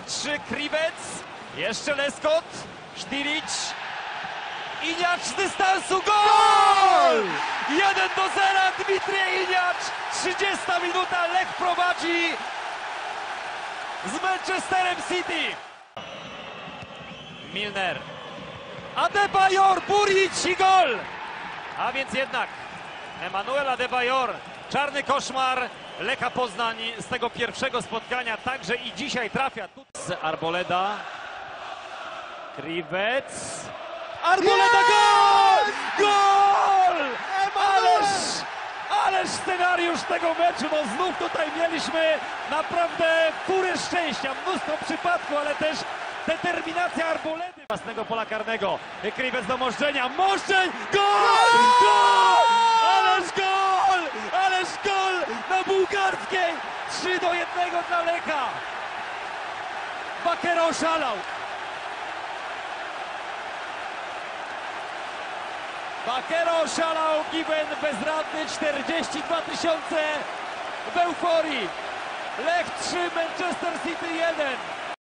patrzy Kriwec, jeszcze Leskot, Sztilic, Iniacz z dystansu, gol! 1 do 0, Dmitrij Iniacz, 30 minuta, Lech prowadzi z Manchesterem City. Milner, Adebayor, Buric i gol! A więc jednak Emanuel Adebayor, czarny koszmar Lecha Poznań z tego pierwszego spotkania, także i dzisiaj trafia z Arboleda. Kriwec. Arboleda gol! Gol! Ależ, ależ scenariusz tego meczu, no znów tutaj mieliśmy naprawdę furę szczęścia, mnóstwo przypadków, ale też determinacja Arboledy własnego pola karnego. Kriwec do Możdżenia, Możdżeń, gol! Gol! Ależ gol! Ależ gol na bułgarskiej! 3 do 1 dla Lecha. Bakero oszalał. Bakero oszalał, Giben bezradny, 42 tysiące w euforii. Lech 3, Manchester City 1.